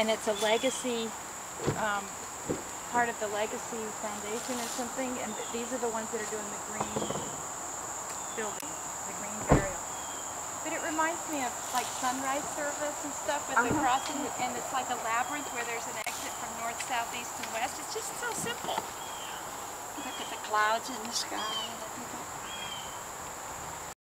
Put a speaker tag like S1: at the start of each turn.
S1: and it's a legacy, um, part of the Legacy Foundation or something, and these are the ones that are doing the green building, the green burial. But it reminds me of like sunrise service and stuff with
S2: Uh-huh.
S1: crossing, and it's like a labyrinth where there's an exit from north, south, east, and west. It's just so simple.
S2: Look at the clouds in the sky and.